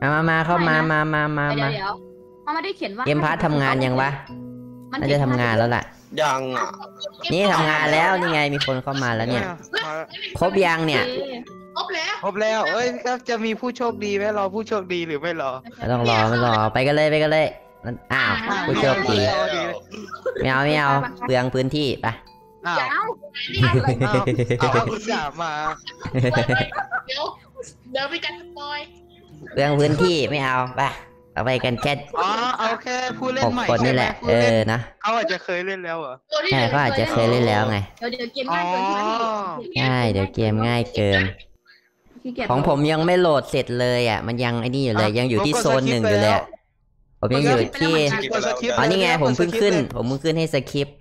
มามามาเข้ามามามามาเดี๋ยมา วเดี๋ยวมันไม่ได้เขียนว่าเกมพาร์ททำงานยังวะมันน่าจะทำงานแล้วล่ะ ยังอะนี่ทำงานแล้วนี่ไงมีคนเข้ามาแล้วเนี่ย มาครบยังเนี่ยโอเคครบแล้วครบแล้วเอ้ยครับจะมีผู้โชคดีไหมรอผู้โชคดีหรือไม่รอไม่ต้องรอไม่รอไปกันเลยไปกันเลยมันอ้าวผู้โชคดีเอาดีไม่เอาไม่เอาเปลืองพื้นที่ไปอ้าวเอ้าอ้าวเอาอุตส่าห์มา เดี๋ยวเดี๋ยวมีการสปอย เปลืองพื้นที่ไม่เอาไปเอาไปกันแค่อ๋อเอาแค่ผู้เล่นหกใหม่คนนี่แหละใช่เอไมผู้อล่นนะเขาอาจจะเคยเล่นแล้วเหรอ ตัวที่ใช่เขาอาจจะเคยเล่นแล้วไงเดี๋ยวเดี๋ยวเกมง่ายเกินใช่ไหมพี่ใช่เดี๋ยวเกมง่ายเกิน ขี้เกียจของผมยังไม่โหลดเสร็จเลยอะ มันยังไอ้นี่อยู่เลยยังอยู่ที่โซนหนึ่งอยู่เลยอะผมยังอยู่ที่กดสคริปต์อ๋อนี่ไงผมเพิ่งขึ้นกดสคริปต์ผมเพิ่งขึ้นให้สคริปต์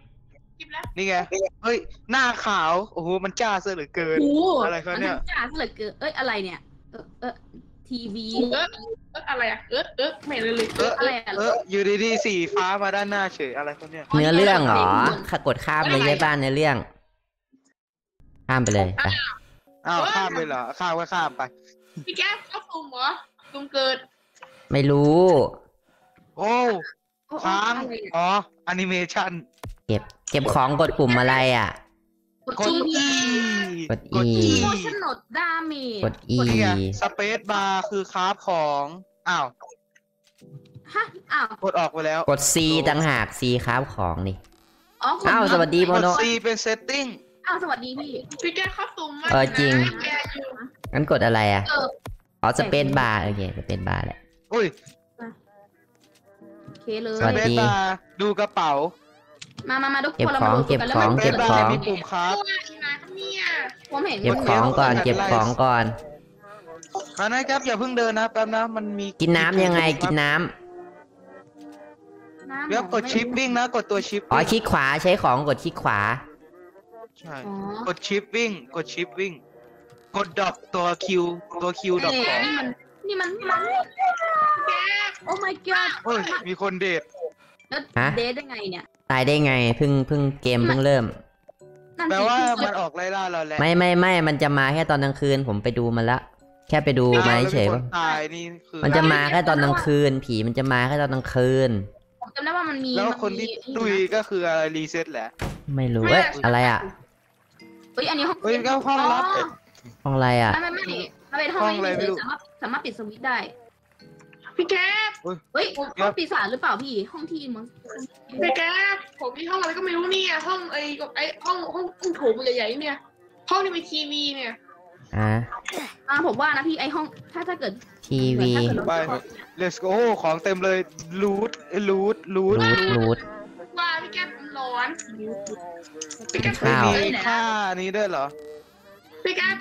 คลิปแล้วนี่ไง เฮ้ย หน้าขาว โอ้โห มันจ้าเสือเหลือเกิน โอ้โหอะไรเขาเนี่ย มันจ่าเหลือเกินเอ้ยอะไรเนี่ย เออเออ ทีวี เออเอออะไรอะเออเออไม่เลยเลยเอออะไรอะเอออยู่ดีๆสีฟ้ามาด้านหน้าเฉยอะไรเขาเนี่ยเนื้อเรื่องเหรอขากดข้ามเลยใช่ป่ะเนื้อเรื่อง ข้ามไปเลยไปอ้าวข้ามไปเหรอ ข้ามก็ข้ามไป พี่แก้วเข้าซุ่มเหรอซุ่มเกิด ไม่รู้ โอ้โอ้โหค้างอะไรอะอ๋อแอนิเมชันเก็บ เก็บของกดปุ่มอะไรอะ กดกดจี E กดกด E โมชั่นโนดดาเมจกด E นี่ไงสเปซบาร์คือคราฟของ อ้าว ฮะอ้าวกดออกไปแล้ว กด C ต่างหาก C ครับของนี่ อ๋อกดอ้าวสวัสดีโมกดโน C เป็นเซตติ้ง อ้าวสวัสดีพี่พี่แก้วเข้าซุ่มมากเออจริงพี่แก้วอยู่งั้นกดอะไรอะ เอออ๋อสเปซบาร์โอเคสเปซบาร์แหละ อุ้ย โอเคเลยสวัสสดีเปซบาร์ดูกระเป๋า มามามาทุกเก็บคนเราขมาองดูเก็บกันแล้วของมันสเปเก็ซบบาขร์องมีปุ่มคราฟตัวอีนาครับเนี่ยผมเห็นเก็บของก่อน เก็บของก่อนมานะครับอย่าเพิ่งเดินนะแป๊บนะมันมีกินน้ำยังไง กินน้ำน้ำเดี๋ยวกดชิปวิ่งนะกดตัวชิปอ๋อ คลิกขวาใช้ของกดคลิกขวา ใช่อ๋อกดชิปวิ่ง กดชิปวิ่ง กดดรอปตัวคิวตัวคิวดรอปเอ๊ะของนี่มันนี่มันมันแก้วโอ้ my god เฮ้ยมีคนเดทแล้วฮะเดทได้ไงเนี่ย ตายได้ไงเพิ่งเพิ่งเกมเพิ่งเริ่ม นั่นแปลสิว่าคือมันออกไล่ล่าเราแล้วไม่ไม่ไม่มันจะมาแค่ตอนกลางคืนผมไปดูมันละ แค่ไปดูมาเฉยๆคว่านตายนี่คือ มันจะมาแค่ตอนกลางคืน ผีมันจะมาแค่ตอนกลางคืน ผมจำได้ว่ามันมีแล้วมัคนที่มีตุยก็คืออะไรรีเซ็ตแหละ ไม่รู้เอ้ยอะไรอะเฮ้ยอันนี้ห้องเฮ้ยก็ห้องลับ ห้องอะไรอะ ไม่ไม่ไม่มันเป็นห้องห้องอะไรไม่ไม่รู้สามารถสามารถปิดสวิตช์ได้ พี่แก้วเฮ้ยครัห้อบงปีศาจหรือเปล่าพี่ ห้องที่มึงพี่แก้วผมที่ห้องอะไรก็ไม่รู้เนี่ย ห้องไอ้ไอ้ห้องห้องห้องโถงใหญ่ๆเนี่ย ห้องที่มีทีวีเนี่ยอะอ่าผมว่านะพี่ไอห้องถ้าถ้าเกิดทีวีถ้าเกิดไป let's go ของเต็มเลยรูทรูทรูทรูดรูดว่าพี่แก้วผมร้อนพี่แก้วข้าวมีค่านี้ด้วยเหรอพี่แก้ว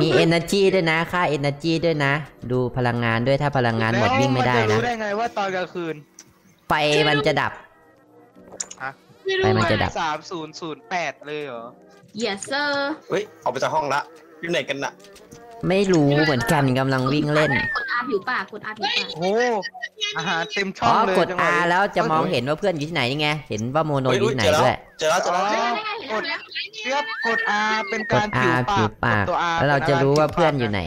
มี energy ด้วยนะ ค่า energy ด้วยนะ ดูพลังงานด้วยถ้าพลังงานหมดวิ่งไม่ได้แล้วนะมันจะรู้ได้ไงว่าตอนกลางคืนไฟมันจะดับ ไม่รู้ไปมันจะดับ สามศูนย์ศูนย์แปดเลยเหรอ yes sir เฮ้ยออกไปจากห้องละอยู่ไหนกันน่ะ ไม่รู้เหมือนกันกำลังวิ่งเล่น กด R ผิวปากกด R ผิวปากโอ้อาหารเต็มช่อ๋อองเลยกด จังหวะ R นี้แล้วจะมองเห็นว่าเพื่อนอยู่ที่ไหนนี่ไง เห็นว่าโมโนเฮ้ยอยู่อุ้ยที่ไหนเจอแล้วด้วย เจอแล้วเจอแล้วอ๋อได้ไงเห็นแล้วเห็นแล้วเรียบกด R เป็นกกาดรผิว R ปาผิวกปากดตัว R แล้วเราจะรู้ว่าป็เพื่อนอยู่ไหน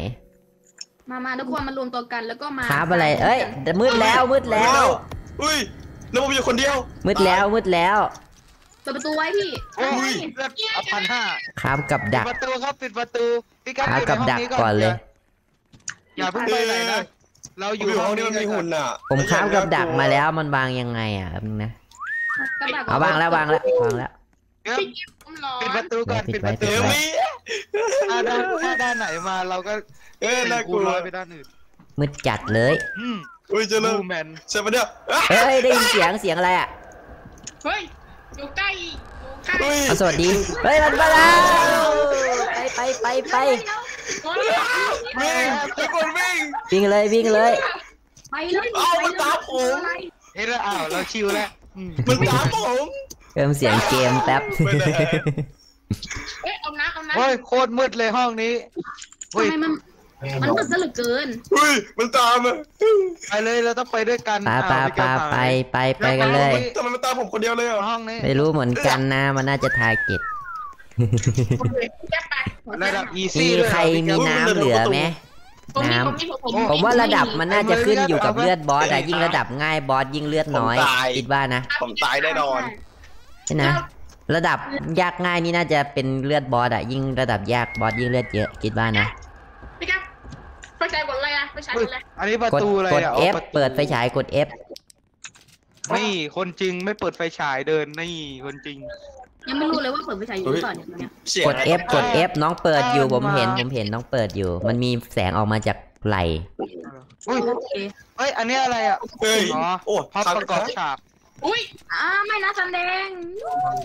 มามาทุกคนมารวมตัวกันแล้วก็มาครับอะไร เอ้ยแต่มืดแล้วมืดแล้ว อุ้ยแล้วผมอยู่คนเดียวมืดแล้วมืดแล้วเปิดประตูไว้พี่โอ้ยไว้เลือดพันห้าครับกับปิดดัก ประตูครับปิดประตูพี่กัครับอยู่กับในห้องดักนี้ก่อนเลย อย่าเพิ่งไปไหนนะเราออยู่ยู่ห้องนี้มันมีหุ่นอะผมค้ามกับดักมาแล้วมันวางยังไงอะแป๊บนึงนะกระดาษเอาวางแล้ววางแล้ววางแล้ว เดี๋ยวผมร้อปิดนประตูก่อนปิปิดดไว้ประตูเดี๋ยวก่อนมีถ้าด้านถ้าด้านไหนมาเราก็เอ้ยน่ากลัวร้อยไปด้านอื่นมืดจัดเลยอืมอุ้ยเจอแล้วบูแมนใช่ปะเนี่ยอะเฮ้ยได้ยินเสียงเสียงอะไรอะเฮ้ยอยู่ใกล้อยู่ใกล้อุ้ยเอา สวัสดีเฮ้ยมันมาแล้วไปไปไปไปวิ่งทุกคนวิ่งวิ่งเลยวิ่งเลยไปเลยเอามันตามผมเอ้ยแล้วอ้าวเราชิวแล้วอืมมันตามผมเพิ่มเสียงเกมแป๊บไม่ได้เฮ้ยเอาน้ำเอาน้ำโอ้ยโคตรมืดเลยห้องนี้ทำเฮ้ยไมมัน มันมืดซะเหลือเกินอุ้ยมันตามอะไปเลยเราต้องไปด้วยกันปาอ้าวปาพี่ปาแก้วไปไปไปกันเลย ทำไมมันตามผมคนเดียวเลยอะห้องนี้ไม่รู้เหมือนกันนะ มันน่าจะ target โอเคแก้ไประดับ easy ด้วยเหอพี่แก๊ป มีแก้วน้ำเหลือไหมผมมีน้ำผมมีผมผมผมว่าระดับมันน่าจะขึ้นอยู่กับเลือดบอสอะยิ่งระดับง่ายบอสยิ่งเลือดน้อยผมตายคิดว่านะ ผมตายแน่นอนใช่นะระดับยากง่ายนี่น่าจะเป็นเลือดบอสอะยิ่งระดับยากบอสยิ่งเลือดเยอะคิดว่านะพี่ครับ ไปใช้กดอะไรอะไปใช้กดอะไรอันนี้ประกดตูอะไรกดอะ F ประตูเปิดไฟฉายกด F นี่คนจริงไม่เปิดไฟฉายเดินนี่คนจริง ยังไม่รู้เลยว่าเปิดไฟฉายอยู่หรือเปล่าเนี่ยตอนเนี้ยเสียงกด F กด F น้องเปิดอยู่อ่าผมเห็นมาผมเห็นน้องเปิดอยู่ มันมีแสงออกมาจากไหลอุ้ยโอเคเอ้ยอันนี้อะไรอะเฮ้ยอ๋อโอ้ภาพประกอบฉาก อุ้ยอ่าไม่นะจันแดง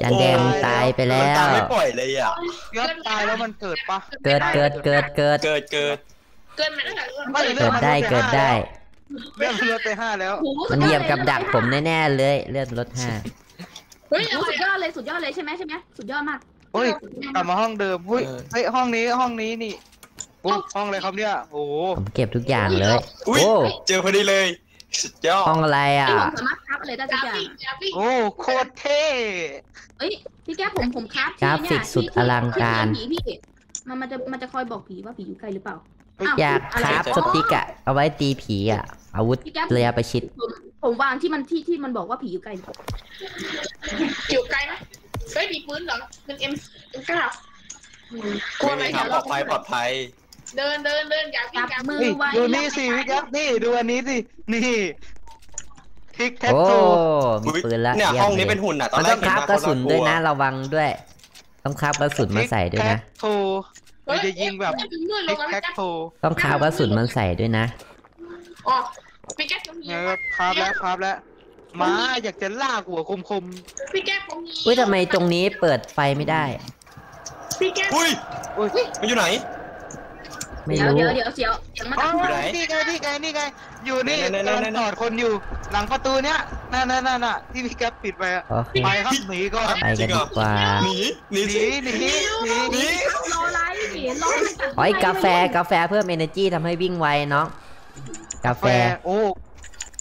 จานแดงตายไปแล้มันตาวไม่ปล่อยเลยอะยัดตายแล้วมันเกิดปะ เกิดเกิดเกิดเกิดเกิดเกิดเกินไปแล้วเหรอไม่เกิดได้เกิดได้เลื่อนเลื่อนไปห้าแล้วโอ้โหมันเหยียบกับดักผมแน่ๆเลยเลือดลดห้าเฮ้ยโอ้อะไรสุดยอะอดเลยสุดยอดเลยใช่ไหมใช่ไหมสุดยอดมากเฮ้ยกลับมาห้องเดิมเฮ้ยเฮ้ยห้องนี้ห้องนี้นี่โอ้ห้องอะไรครับเนี่ยโอ้โหผมเก็บทุกอย่างเลยอุ้ยโอ้เจอพอดีเลยสุดยอดห้องอะไรอะที่ผมสามารถคราฟอะไรได้ทุดากอย่างฟี่ดาฟี่โอ้โคตรเท่เอ้ยพี่แก้วผมผมคราฟกราที่ฟิเนี่กยสุดที่อลังการที่ผีพี่มันมันจะมันจะคอยบอกผีว่าผีอยู่ใกล้หรือเปล่าว อยากอะคไราฟสติ๊กอะเอาไว้ตีผีอะอาวุธระยะประชิด ผมผมวางที่มันที่ที่มันบอกว่าผีอยู่ใกล้เกี่ยวไกลไหมเฮ้ยมีปืนเหรอเป็นเอ็มเอ็มเก้ากลัวอะไรไม่มีคเดี๋รัยบวปลอดภัยปลอดภัย เดินเดินเดินอย่าจัวิ่งบอย่ามือนี่ไว้ดูนี่สิพี่แก๊ปนี่ดูอันนี้สินี่ทิกแท็กโอ้โตมีปืนละเนี่ยเยี่ยห้มองนี้เลเป็ยนหุ่นอะตอมันนแรต้กองคราฟกระสุนด้วยนะระวังด้วย ต้องคราฟกระสุนมาใส่ด้วยนะโท มันจะยิงแบบเฮ้ยมืดลทิงกแล้วแท็กพี่แก๊ปโตต้องคราฟกระสุนมันใส่ด้วยนะอ๋อพี่แก๊ปผมมีเนี่ยครับแล้วครับแล้วม้าอยากจะลากหัวคมคมพี่แก๊ปผมมีอุ้ยทำไมตรงนี้เปิดไฟไม่ได้ พี่แก๊ปอุ้ยๆอุ้ยมันอยู่ไหน ไม่เดี๋ยวรู้ เดี๋ยวเดี๋ยวเสียวเสียงมาอ๋อจากไหนนี่ไงนี่ไงนี่ไงอยู่นี่ไหนไหนไหนกำลังกอดคนอยู่ หลังประตูเนี้ยนั่นนั่นนั่นน่ะที่พี่แก๊ปปิดไปอะโอเค ไปครับหนีก่อนไปกันดีกว่าหนีหนีหสินีหนีหนีหนีรออะไรรอให้มันตัดโอ้ยกาแฟกาแฟเพิ่ม energy ทำให้วิ่งไวน้อง กาแฟ แฟโอ้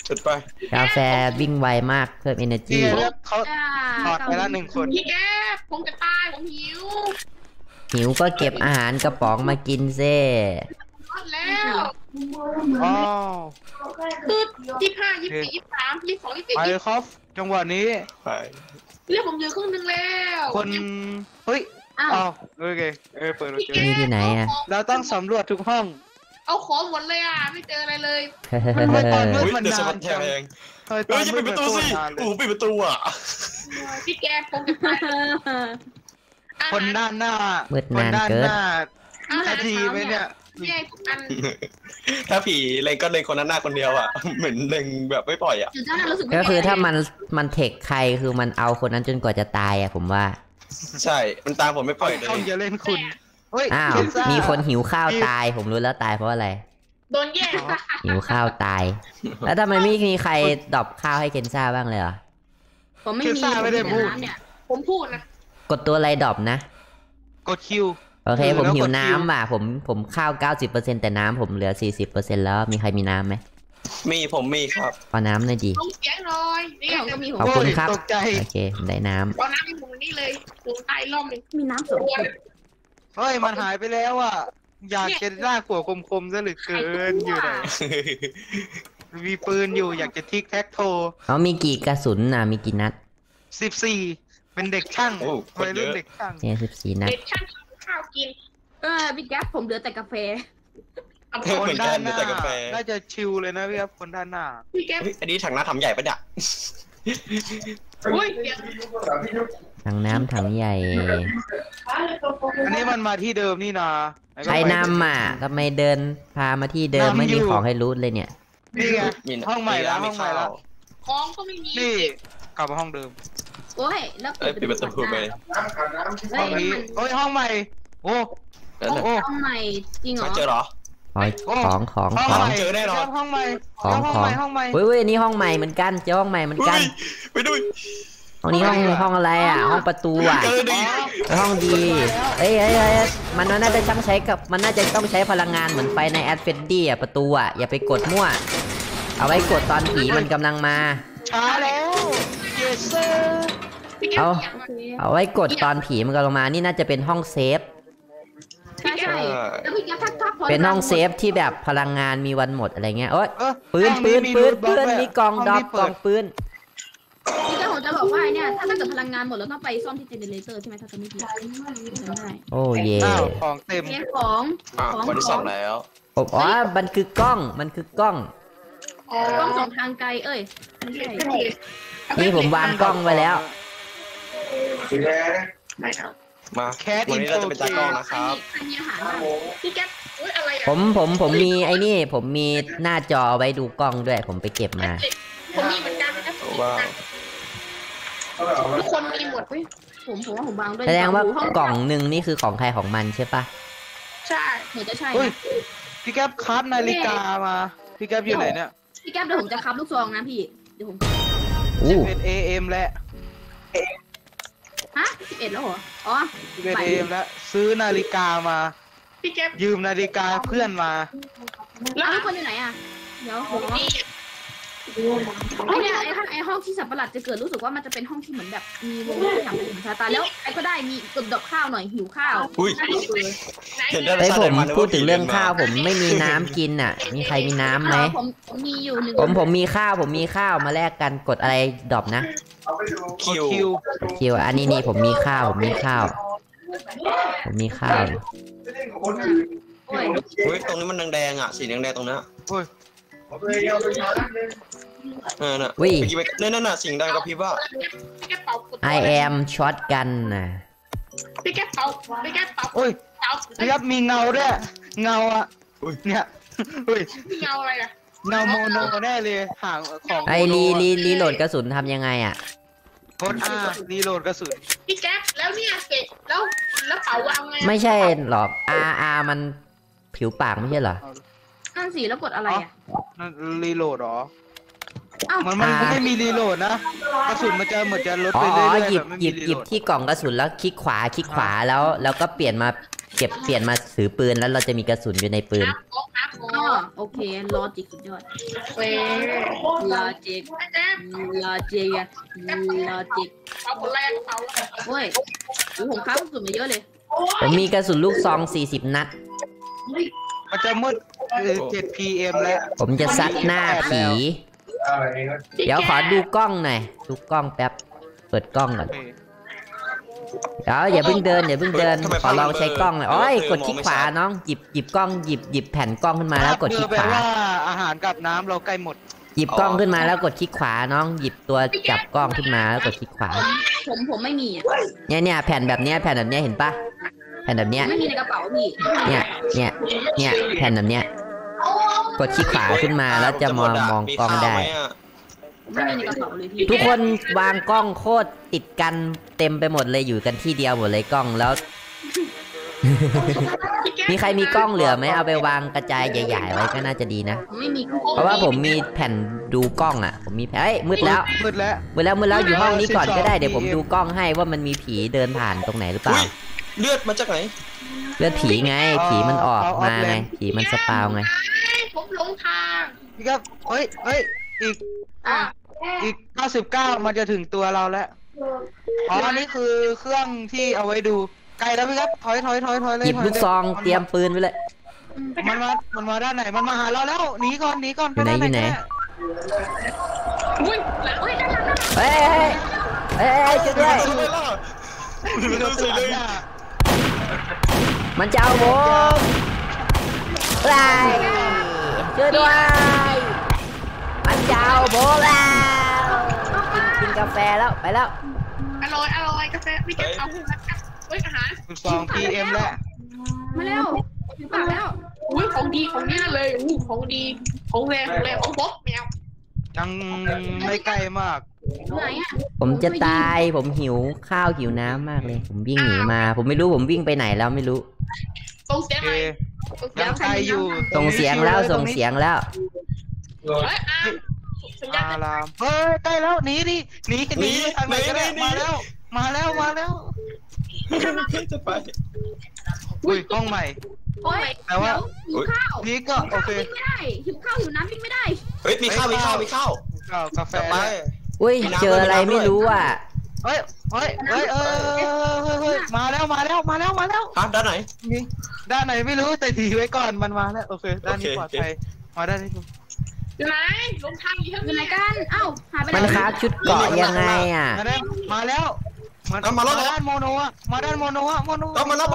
จุดไปกาแฟวิ่งไวมากเพิ่ม energy นี่ไงเลือกเขาอ่าถอดไปแล้วหนึ่งคน พี่แก๊ปผมจะตายผมหิว หิวก็เก็บอาหารกระป๋องมากินเซ่รอดแล้วอ๋อคือยี่ห้ายี่สี่ยี่สามยี่สองยี่สิบไปเลยครับจังหวะนี้ไปเรียกผมยืนครึ่งหนึงแล้ว คน เฮ้ยอ้าวอ้าวโอเคเออเปิดโอเคนี่ที่ไหนอะเราต้องสำรวจทุกห้อง เอาของหมดเลยอะ ไม่เจออะไรเลยไม่ตอนมือุ้ดยเดี๋ยวสะบัดแทงเฮ้ยตเฮ้อยนอย่ามืปิดดเหปมือระนตูโคตสิรนานเลโอ้ยปิดประตูอะพี่แก๊ปผมจะตายอา คนหารด้านหน้ามืดคนนานด้านเกิหนน้าอาหารนาทีไหมเนี่ยแย่ทุกอันถ้าผีเล็งก็เล็งคนนั้นหน้าคนเดียวอะ เหมือนเล็งแบบไม่ปล่อยอะ จุดนั้นรู้สึกก็คือถ้ามันมันเทคใครคือมันเอาคนนั้นจนกว่าจะตายอะผมว่า ใช่ มันตามผมไม่ปล่อยเลยเขาจะเล่นคุณ เฮ้ยอ้าวเคซ่ามีคนหิวข้าวตายผมรู้แล้วตายเพราะอะไร โดนแย่งหิวข้าวตาย แล้วทำไมไม่มีใคร drop ข้าวให้เคนซ่าบ้างเลยเหรอผมไม่มีน้ำเนี่ย เคนซ่าไม่ได้พูด ผมพูดนะ กดตัวอะไร drop นะ กด Q โอเคเออกดแล้วผมหิวน้ำอะ ผมผมข้าว90%แต่น้ำผมเหลือ40%แล้ว มีใครมีน้ำไหม มีผมมีครับขอน้ำหน่อยดิลงเสียงหน่อยนี่นี่ผมก็มีผมขอบคุณครับโยตกใจโอเคผมได้น้เอาน้ำให้ผมนี่เลยผมตายรอบหนึ่งมีน้ำสองขวดเฮ้ย มันหายไปแล้วอะ อยากจะลากหัวคมๆซะเหลือเกินอยู่ไหนมีปืนอยู่อยากจะทิกแท็กโทำเขามีกี่กระสุนน่ะมีกี่นัดสิบสี่ เป็นเด็กช่างโอ้คนวัยเยรุ่นอะ เด็กช่างเนี่ย14นัดเด็กช่างข้าวกินเออพี่แก๊ปผมเหลือแต่กาแฟเอาเออคนเหมือนกัด้านนหน้าแต่กาแฟ น่าจะชิลเลยนะพี่ครับคนด้านหน้า พี่แก๊ปเฮ้ยอันนี้ถังน้ำถังใหญ่ปะเนี่ยอุ้ยเสียงถังน้ำถังใหญ่ อันนี้มันมาที่เดิมนี่นาไหก็ใครไปนำอะทำไมเดินพามาที่เดิมนำไม่อยู่มีของให้รูทเลยเนี่ย นี่ไงมีห้องใหม่แล้วมีห้องใหม่แล้วของก็ไม่มีนี่ กลับมาห้องเดิมโอ้ยแล้วเอ้ยปิดประตูไป เฮ้ห้อยงนี้มันโอ้ยห้องใหม่ โอ้ นั่นแหละโอ้ห้องใหม่จริงเหรอไม่เจอเหรอของของของห้องของใหม่เจอแน่นอน ห้องใหม่ของห้องใหม่ห้องใหม่ เว้ยเว้ยนี่ห้องใหม่เหมือนกันเจอห้องใหม่เหมือนกันไปดูห้องนี้ห้องห้องอะไรอะ ห้องประตูอะเจอดีห้องดีเอ้ยเอ้ยเอ้ยมันน่าจะต้องใช้กับมันน่าจะต้องใช้พลังงานเหมือนไฟในแอดเฟนดี้อะประตูอะอย่าไปกดมั่ว เอาไว้กดตอนผีมันกำลังมา ช้าแล้ว เยสเซอร์พี่แก๊ปเอาอยากโอมาเคเอาไว้กดตอนผีมันกำลังมานี่น่าจะเป็นห้องเซฟ ใช่ใช่แล้วพี่แกถ้าถ้าพอเป็นห้องเซฟที่แบบพลังงานมีวันหมดอะไรเงี้ยโอ๊ยเออปืนห้องปืนมีปืนรูทบล็ปืนด้วยมีกล่องห้ดอกที่กเปิล่องปืน พี่แกผมจะบอกว่าเนี่ยถ้าถ้าเกิดพลังงานหมดเราต้องไปซ่อมที่เจเนเรเตอร์ใช่ไหมถ้าจะไม่ผิดจำได้โอ้เย่อ้าวของเต็มเกมของ อะวันที่สองแล้วผมอ๋อมันคือกล้องมันคือกล้อง กล้องสองทางไกล เอ้ยไม่ใช่นี่ผมวางกล้องไว้แล้ว ไม่ครับมาแคทวันนี้เราจะเป็นตากล้องนะใคครรับมีใครมีอาหารบ้างพี่แก๊ปอุ้ยอะไรอะผมผมผมมีไอ้นี่ ผมมีหน้าจอไว้ดูกล้องด้วย ผมไปเก็บมาผมมีเหมือนกันนะครับว้าวทุกคนมีหมดเว้ยผมผมว่าผมวางด้วยแสดงว่าห้องกล่องหนึ่งนี่คือของใครของมันใช่ปะใช่เหมือนจะใช่เฮ้ยนะพี่แก๊ปคับนาฬิกามา พี่แก๊ปอยู่ไหนเนี่ย พี่แก๊ปเดี๋ยวผมจะคับลูกซองนะพี่ เดี๋ยวผมอู้เป็น AM แล้วฮะสิบเอ็ดแล้วเหรอ อ๋อเป็น AM แล้วซื้อนาฬิกามา พี่แก๊ปยืมนาฬิกาเพื่อนมา แล้แล้ววทุกคนอยู่ไหนอะ เดี๋ยวผมนี่ ไอ้เนี่ยไอ้ห้องไอ้ห้องที่สับประหลาดจะเกิดรู้สึกว่ามันจะเป็นห้องที่เหมือนแบบมีวงเล่นอย่างเป็นชาตาแล้วไอ้ก็ได้มีกดดอกข้าวหน่อยหิวข้าวอุ้ยไหนเห็นได้ไอ้ยชัผมเลยาพูดถึงเรื่องข้าวผมไม่มีน้ำกินอะ มีใครมีน้ำไหม ผมผมมีอยู่หนึ่งผมผมมีข้าวผมมีข้าวมาแลกกันกดอะไรดรอปนะคิวคิวคิวอันนี้นี่ผมมีข้าวผมมีข้าว ผมมีข้าว โอ้ย เฮ้ยตรงนี้มันแดงๆอะสีแดงๆตรงเนี้ยโอ้ย เออน่ะวิเมื่อกี้ไปนั่นน่ะสิ่งแดงกับพี่ว่าพี่แก๊ปเป่ากด I am shotgun นะพี่แก๊ปเป่าพี่แก๊ปเป่าโอ้ยเป่าพี่แก๊ปมีเงาด้วยเงาอะอุ้ยเนี่ยเฮ้ยพี่เงาอะไรอะเงาโมโนแน่เลยห่างของไอรีรีรีโหลดกระสุนทำยังไงอะ กด R reload กระสุนพี่แก๊ปแล้วเนี่ยเสร็จแล้วแล้วเป่าวางไงไม่ใช่หรอก R R มันผิวปากไม่ใช่เหรอนั่นสิแล้วกดอะไรอะนั่น reload เหรอ อ้าวมันมันอ่าไม่มี reload นะกระสุนมันจะเหมือนจะลดไปเรื่อ๋ออยๆหยิบแบบไม่มี reload หยิบหยิโหบที่กล่องกระสุนแล้วคลิกขวาคลิกขวาแล้วแล้วก็เปลี่ยนมาเก็บเปลี่ยนมาถือปืนแล้วเราจะมีกระสุนอยู่ในปืนครับโอ้ครับโอ้อ๋อโอเค logic สุดยอดเว้ย logic พี่แก๊ป logic logic เป่าคนแรกเป่าเว้ยโอ้ผมค้าลูกสุดมาเยอะเลยผมมีกระสุนลูกซอง40 นัด มันจะมืดเจ็ด PM แล้วผมจะซัดหน้าผี เดี๋ยวขอดูกล้องหน่อย ดูกล้องแป๊บ เปิดกล้องก่อนเดี๋ยวอย่าเพิ่งเดินอย่าเพิ่งเดิน ขอลองใช้กล้องหน่อยโอ้ยกดคลิกขวาน้องหยิบหยิบกล้องหยิบหยิบแผ่นกล้องขึ้นมาแล้วกดคลิกขวา แปขลว่าอาหารกับน้ำเราใกล้หมด หยิบกล้องขึ้นมาแล้วกดคลิกขวาน้องหยิบตัวจับกล้องขึ้นมาแล้วกดคลิกขวา ผมผมไม่มีอะเนี่ยเนี่ยแผ่นแบบเนี้ยแผ่นแบบเนี้ยเห็นปะแผ่นแบบเนี้ยไม่มีในกระเป๋าพี่เนี่ยเนี่ยเนี่ยแผ่นแบบเนี้ย กดคลิกขวาขึ้นมาแล้วจะมองมองกล้องได้มีข้าวหมอะไม่มีในกระเป๋าเลยพี่ทุกคนวางกล้องโคตรติดกันเต็มไปหมดเลยอยู่กันที่เดียวหมดเลยกล้องแล้วพี่แก๊ปมีใครมีกล้องเหลือไหมเอาไปวางกระจายใหญ่ๆไว้ก็น่าจะดีนะผมไม่มีเพราะว่าผมมีแผ่นดูกล้องอะ ผมมีแผ่นเอ้ยมืดแล้วมืดแล้ว มืดแล้วมืดแล้วอยู่ห้องนี้ก่อนก็ได้12เดี๋ยวผมดูกล้องให้ว่ามันมีผีเดินผ่านตรงไหนหรือเปล่าอุ้ยเลือดมาจากไหน เลือดผีไง ผีมันออกมาไง ผีมันสปาวไง ผมหลงทางพี่ครับเฮ้ยเฮ้ยอีกอะอีก99มันจะถึงตัวเราแล้ว อ๋ออันนี้คือเครื่องที่เอาไว้ดู ไกลแล้วพี่ครับถอยถอยถอยถอยเลยหยิบถยลูกซองเตรียมปืนไว้เลย มันมา มันมาด้านไหน มันมาหาเราแล้ว หนีก่อน หนีก่อนอยู่ไหนปด้าอยู่ไหนอุ้ยหลังเฮ้ยด้านหลังด้านหลังเฮ้ยเฮ้ยเฮ้ยเฮ้ยช่วยด้วยสู้เลยล่ะไม่ต้องสู้สเลยอะมันจะเอาผมไล่ช่วยด้วย มันจะเอาผมแล้วกินกินกาแฟแล้วไปแล้ว อร่อยอร่อยกาแฟพี่แก๊ปเอาเฮ้ยอาหารลูกซอง PM แล้วมาเร็วถึงปากแล้วอุ้ยของดีของนี่นั่นเลยอู้ของดีของแรงของแรงของบ๊อบแมวยังไม่ใกล้มาก ไหนอะผมจะตาย ผมหิวข้าวหิวน้ำมากเลย ผมวิ่งหนีมา ผมไม่รู้ผมวิ่งไปไหนแล้วไม่รู้ส่งเสียงโอหเคน่อยส่งเสียงยังไกลอยู่ส่งเสียงแล้วส่งเสียงแล้วเฮ้ยอะสัญญาณอารามเฮ้ยใกล้แล้วหนีดิหนีหนีทางไหนก็ได้มาแล้ว มาแล้วมาแล้วจะไปอุ้ยห้องใหม่โอ้ยแต่ว่าหิวข้าวนี่ก็โอเควิ่งไม่ได้หิวข้าวหิวน้ำวิ่งไม่ได้เฮ้ยมีข้าวมีข้าวมีข้าวข้าวกาแฟจะไปด้วย อุ้ยมีน้ำเจออะไรด้วยมีน้ำด้วยไม่รู้อะเฮ้ยเฮ้ยเฮ้ยเอ้ยเฮ้ยเฮ้ยเฮ้ยมาแล้วมาแล้วมาแล้วมาแล้วฮะด้านไหนนี่ด้านไหนไม่รู้แต่ทีไว้ก่อนมันมาแล้วโอเคด้านนี้โอเคปลอดภัยมาด้านนี้อยู่ไหนลงทางอยู่อยู่ไหนกันเอ้าหายไปไหน มัน craft ชุดเกราะยังไงอะ มาแล้วมาแล้วมาเอามาแล้วเหรอด้านโมโนอะมาด้านโมโนอะโมโนเอามาแล้ว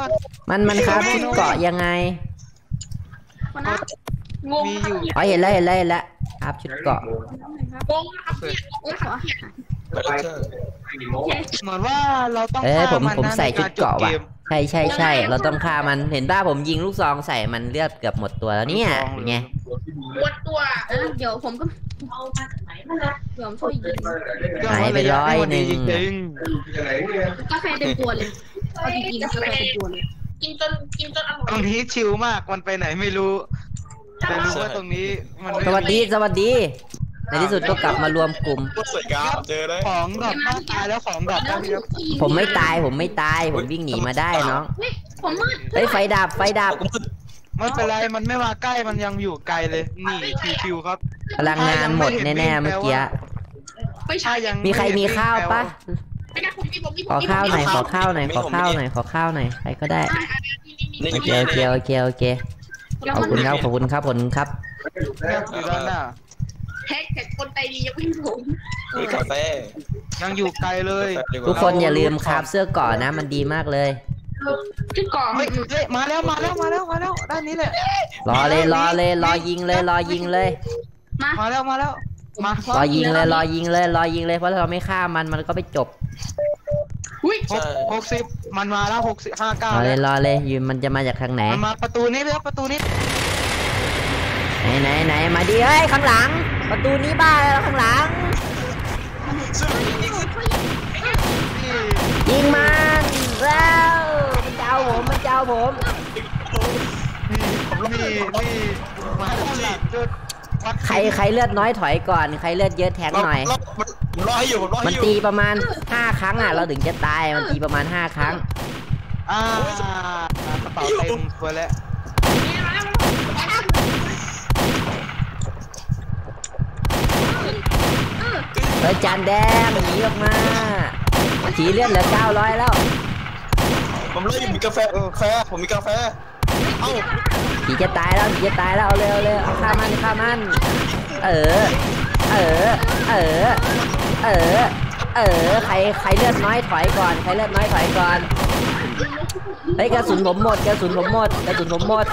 มันมัน craft ชุดเกราะยังไงคนนะ งงมีอยู่ อ๋อเห็นแล้วเห็นแล้วเห็นแล้ว craft ชุดเกราะงงนะครับเนี่ยงงเอ้ยขครัอเนี่ยเหมือนว่าเราต้องเอ้ยผมฆ่าผมนะใส่ชุดเกาะในว่ะรจบม ใช่ใช่ใช่เราต้องฆ่ามันเห็นป่ะผมยิงลูกซองใส่มันเลือดเกือบหมดตัวแล้วเนี่ยเป็นไงปวดตัวเออเดี๋ยวผมก็เอามาจากไหนมาละเดี๋ยวผมช่วยยิงหายไปร้อยหนึ่งจริงกาแฟเต็มตัวเลยเอาจริงๆกาแฟเต็มตัวเลยกินจนกินจนอร่ๆตอรงยนี้ชิลมากมันไปไหนไม่รู้ แต่รู้ว่าตรงนี้มันไม่สวัสดีสวัสดี ในที่สุดก็กลับมารวมกลุ่ม ก็สวยงามเจอได้ของ drop บ้านตายแล้วของ drop แล้วบ้านครับผมไม่ตายผมไม่ตายผมวิ่งหนีมาได้น้องเฮ้ยผมมืดเฮ้ยไฟดับไฟดับไม่เป็นไรมันไม่มาใกล้มันยังอยู่ไกลเลย นี่ชิวๆครับพลังงานหมดแน่ๆเมื่อกี้ไม่ใช่ถ้ายังมีใครมีข้าวปะไม่ได้ผมมีผมมีขอข้าวหน่อยขอข้าวหน่อยขอข้าวหน่อยขอข้าวหน่อยใครก็ได้นี่โอเคโอเคโอเคโอเค ขอบคุณครับขอบคุณครับขอบคุณครับอยู่ด้านหน้าแท็กแท็กคนใจดียังไม่ผมมีกาแฟยังอยู่ไกลเลย ทุกคนอย่าลืมคราบเสื้อก่อนนะ มันดีมากเลยขึ้นก่อนเฮ้ยเฮ้ยมาแล้วมาแล้วมาแล้วมาแล้วด้านนี้แหละรอเลยรอเลยรอยิงเลยรอยิงเลยมามาแล้วมาแล้วมารอยิงเลยรอยิงเลยรอยิงเลยเพราะเราไม่ฆ่ามันมันก็ไปจบ อุ้ยหกหกสิบมันมาแล้วหกสิบห้าเก้ารอเลแล้ยวรอเลยยืนมันจะมาจากทางไหนมันมาประตูนี้แล้วประตูนี้ไหนไหนไหนมาดิเฮ้ยข้างหลัง ประตูนี้บ้าแล้วข้างหลังยิงมันแล้วมันจะเอาผมมันจะเอาผมนี่นี่มาแล้วจุดวัด ใครใครเลือดน้อยถอยก่อน ใครเลือดเยอะแทงหน่อยผมรอให้อยู่ผมรอมัให้นอยู่ตีประมาณ5ครั้งอะ เราถึงจะตาย มันตีประมาณ5ครั้งอ่ากระเป๋าเต็มตัวแล้วนี่มาแล้วเฮ้ยจานแดงหนีออกมาสีเลือดเหลือ900แล้ว ผมรออยู่มีกาแฟกาแฟผมมีกาแฟ เอ้าผีจะตายแล้วผีจะตายแล้วเอาเร็วเร็วเอาฆ่ามันฆ่ามันเออ เออ เออ เออ เออ ใครใครเลือดน้อยถอยก่อนใครเลือดน้อยถอยก่อนเฮ้ยกระสุนผมหมดกระสุนผมหมดกระสุนผมหมด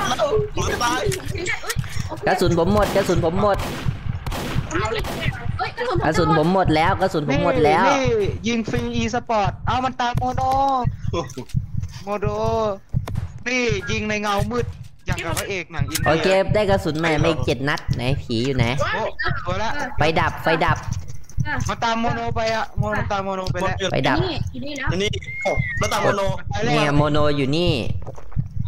ผมตายกระสุนผมหมดกระสุนผมหมดเฮ้ยกระสุนกระสุนผมหมดแล้วกระสุนผมหมดแล้วนี่ยิงฟรีอีสปอร์ตเอามันตามโมโนโมโด นี่ยิงในเงามืดอย่างกับพระเอกหนังอินเดีย โอเคได้กระสุนใหม่มาอีกเจ็ดนัดไหนผีอยู่ไหนโอ้ตัวละไฟดับไฟดับมันตามโมโนไปอะโมโนตามโมโนไปแล้วไฟดับนี่อยู่นี่แล้วนี่โอ้แล้วตามโมโนมันไปแล้วเนี่ย โมโนอยู่นี่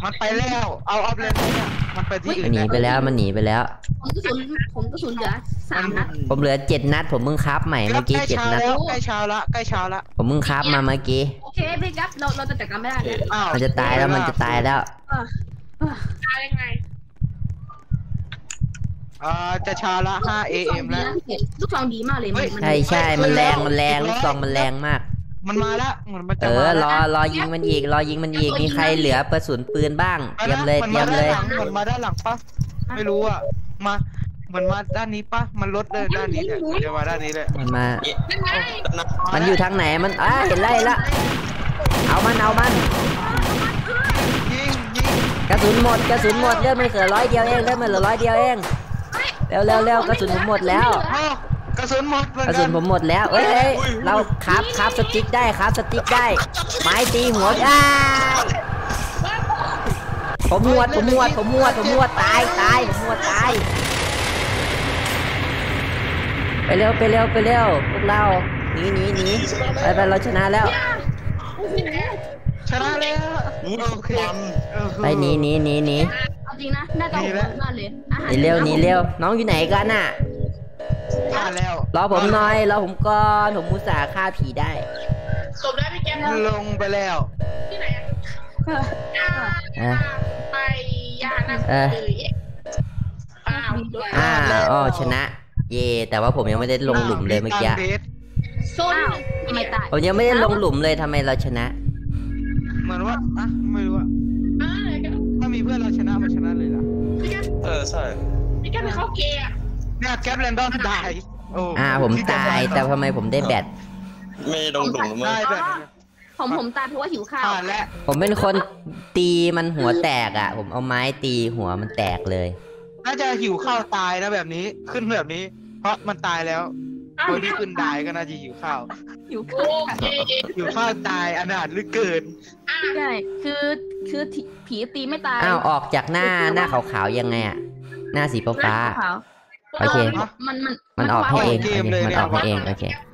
มันไปแล้วเอา off lane เนี่ย มันไปที่อื่น มันหนีไปแล้วมันหนีไปแล้ว ผมกระสุนผมกระสุนเหลือสามนัดผมเหลือเจ็ดนัด ผมเพิ่ง craft ใหม่เมื่อกี้เจ็ดเช้าแล้วใกล้เช้าละใกล้เช้าละผมเพิ่ง craft มาเมื่อกี้ โอเคพี่ครับเราเราจะจัดการไม่ได้นะอ้าวมันจะตายแล้วมันจะตายแล้วอะไรยังไงอ่าจะเช้าละ5 AM แล้วลูกซองดีมากเลยมันมันใช่ใช่มันแรงมันแรงลูกซองมันแรงมาก มันมาละเหมือนมันเอจะอมารอรอยิงมันอีกรอยิงมันอีกมีใครเหลือกระสุนปืนบ้างเตรียมเลยมันเตรียมเลยาด้านหลังมันมาด้านหลังปะไม่รู้อะมามันมาด้านนี้ปะมันลดเลยด้านนี้เนี่ยมันจะมาด้านนี้แหละมันมา นั่นไงมันอยู่ทางไหนมันอ่าเห็นแล้วเห็นแล้วเอามันเอามัน ยิงยิงกระสุนหมดกระสุนหมดเลือดมันเหลือร้อยเดียวเองเลือดมันเหลือร้อยเดียวเองเร็วเร็วเร็วกระสุนผมหมดแล้วโอ้ กระสุนหมดเหมือนกระกัสุนผมหมดแล้วเอ้ยเอ้ยเราคราฟคราฟสติ๊กได้คราฟสติ๊กได้ ไม้ตีหัวได้ผมหวดผมหวดผมหวดผมหวดตายตายผมหวดตาย ไปเร็วไปเร็วไปเร็วพวกเราหนีหนีหนีไปไปเราชนะแล้ว ชนะแล้วโอเคเออไปหนีหนีหนีหนีเอาจริงนะน่าจะหมากเลยอาหหารนีเร็วหนีเร็วน้องอยู่ไหนกันน่ะ ผ่านแล้วรอผมหน่อยรอผมก่อนผมมุตส่าห์ฆ่าผีได้ สมได้พี่แกมลงไปแล้วที่ไหนอะเออไปยานะเอออ้าวอ่าอ๋อชนะ เย่แต่ว่าผมยังไม่ได้ลงหลุมเลยเมื่อกี้เบสโซนอ้าวทำไมตายผมยังไม่ได้ลงหลุมเลยทำไมเราชนะเหมือนว่าอะไม่รู้อะอ่าไอ้แกถ้ามีเพื่อนเราชนะมันชนะเลยล่ะไอ้แกเออใช่ไอ้แกเป็นเขาเกย์อะ เนี่ยแก๊ปแรนดอมตายโอ้อ่าผมตายแต่ทำไมผมได้แบตไม่ลงหลุมมั้ได้งแบบผมผมตายเพราะว่าหิวข้าวผ่านแล้วผมเป็นคนตีมันหัวแตกอะ ผมเอาไม้ตีหัวมันแตกเลย น่าจะหิวข้าวตายนะแบบนี้ขึ้นแบบนี้ เพราะมันตายแล้วอ้าวคนที่ขึ้นได้ก็น่าจะหิวข้าวหิวโอข้าวเคหิวข้าวตายอนาถเหรือเกินอะใช่คือคือผีตีไม่ตายอ้าวออกจากหน้าหน้าขาวๆยังไงอะหน้าสีฟ้าขาว โอเค มันมันๆมันออกให้เองเกมเลยมันเนี่ยออกให้เองโอเคแ